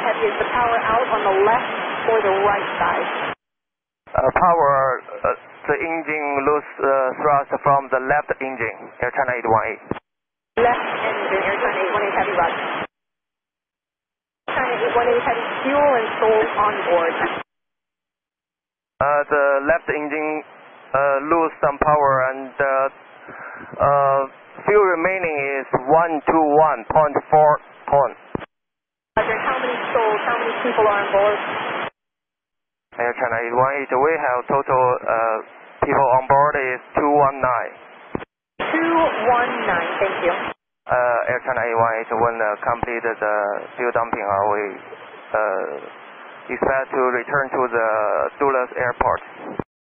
Heavy, is the power out on the left or the right side? Uh, power, uh, the engine lose uh, thrust from the left engine, Air China 818. Left engine, Air China 818 Heavy, roger. China 818 Heavy, fuel and souls on board. Uh, the left engine uh, lose some power and uh, uh, fuel remaining is 121.4 ton. Roger, how many souls, how many people are on board? Air China 818, we have total uh, people on board is 219. 219, thank you. Uh, Air China 818, when uh, completed the fuel dumping, uh, we uh, expect to return to the Dulles airport.